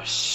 gosh.